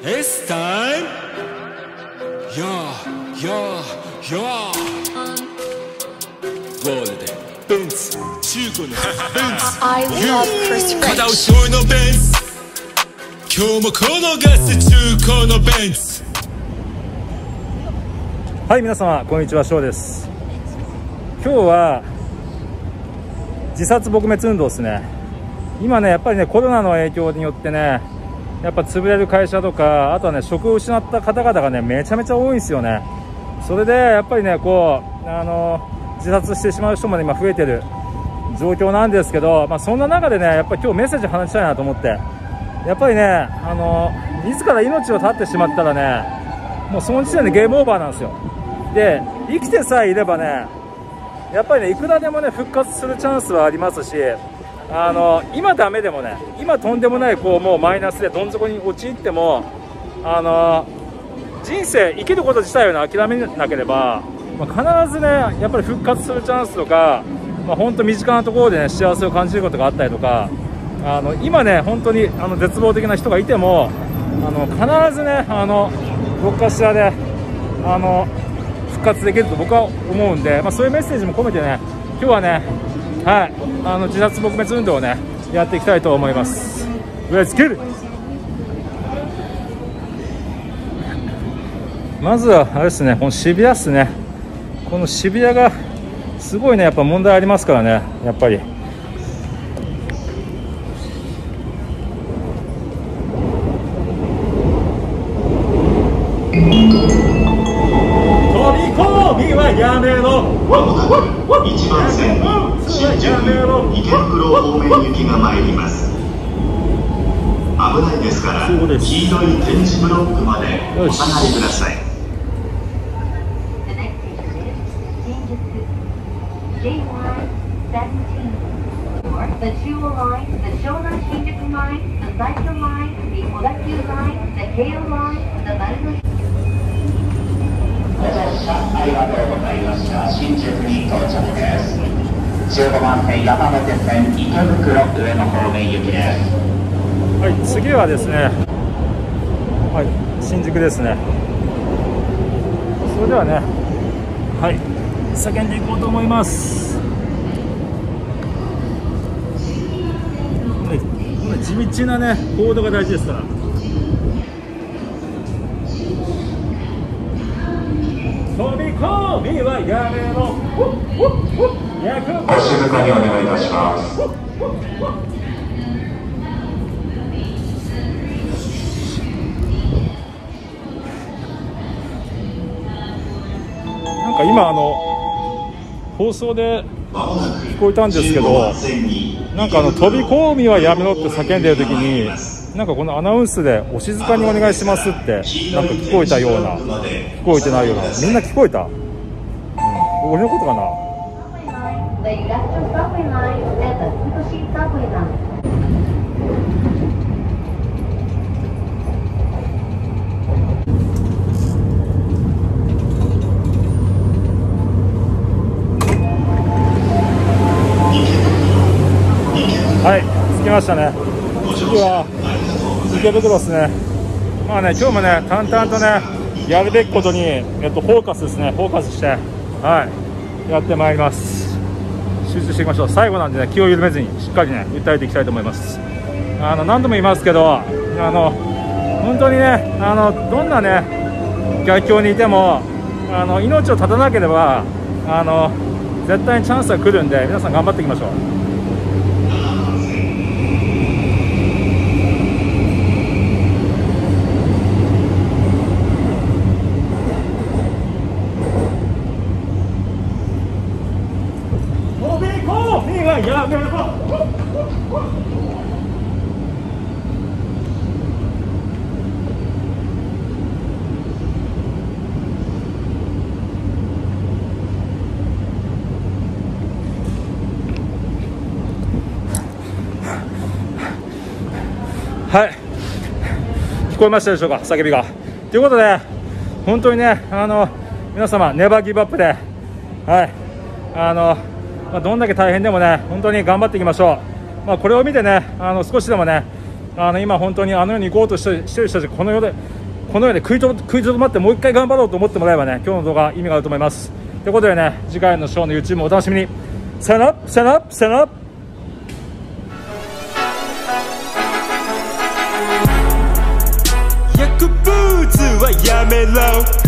It's time! Yeah, yeah, yeah! ゴールデンベンツ中古のベンツ I love Chris 片 French. 後ろのベンツ今日もこのガス中古のベンツはい皆様こんにちは翔です。今日は自殺撲滅運動ですね。今ねやっぱりねコロナの影響によってねやっぱ潰れる会社とかあとはね職を失った方々がねめちゃめちゃ多いんですよね。それでやっぱりねこうあの自殺してしまう人もね今増えてる状況なんですけど、まあ、そんな中でねやっぱり今日メッセージ話したいなと思って。やっぱりねあの自ら命を絶ってしまったらねもうその時点でゲームオーバーなんですよ。で生きてさえいればねやっぱりねいくらでもね復活するチャンスはありますしあの今ダメでもね今とんでもないこうもうマイナスでどん底に陥ってもあの人生生きること自体を、諦めなければ、まあ、必ずねやっぱり復活するチャンスとか、まあ、本当身近なところでね幸せを感じることがあったりとかあの今ね本当にあの絶望的な人がいてもあの必ずねあのどっかしらであの復活できると僕は思うんで、まあ、そういうメッセージも込めてね今日はね、はい、あの自殺撲滅運動をねやっていきたいと思います。Let's get it! まずはあれですね、この渋谷っすね、この渋谷がすごいね、やっぱ問題ありますからね、やっぱり。飛び込みはやめろ1番線池袋方面行きが参ります危ないですから黄色い展示ブロックまでお下がりください新宿に到着です。15番線山手線池袋上野方面行きです。はい、次はですね、はい、新宿ですね。それではね、はい、叫んでいこうと思います。はい、これ地道なね、行動が大事ですから。飛び込みはやめろ。お静かにお願いいたしますなんか今あの放送で聞こえたんですけど、なんかあの飛び込みはやめろって叫んでる時に、なんかこのアナウンスでお静かにお願いしますってなんか聞こえたような、聞こえてないような、みんな聞こえた？うん、俺のことかな？The Industrial Subway line, and the Fukushi Subway line. はい、着きましたね。次は池袋ですね。まあね、今日もね、淡々とね、やるべきことに、えっと、フォーカスですね、フォーカスして、はい、やってまいります。集中していきましょう。最後なんでね、気を緩めずに、しっかりね、訴えていきたいと思います。あの、何度も言いますけど、あの、本当にね、あの、どんなね、逆境にいても、あの、命を絶たなければ、あの、絶対にチャンスが来るんで、皆さん頑張っていきましょう。はやめろはい。聞こえましたでしょうか？叫びが。ということで本当にねあの皆様ネバーギブアップではい。あのまあ、どんだけ大変でもね本当に頑張っていきましょう、まあ、これを見てねあの少しでもねあの今本当にあの世に行こうとしてしてる人たちこの世でこの世で食いと食いとどまってもう一回頑張ろうと思ってもらえばね今日の動画意味があると思います。ということでね次回のショーの YouTube もお楽しみに。さよならさよならさよなら薬物はやめろ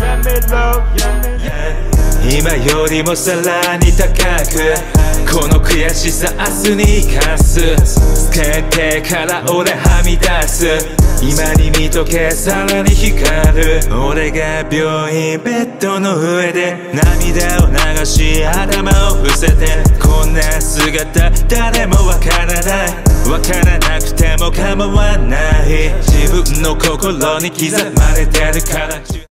やめろやめろ今よりもさらに高くこの悔しさ明日に生かすつけてから俺はみ出す今に見とけさらに光る俺が病院ベッドの上で涙を流し頭を伏せてこんな姿誰もわからないわからなくても構わない自分の心に刻まれてるから